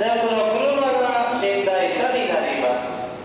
全部の車が寝台車になります。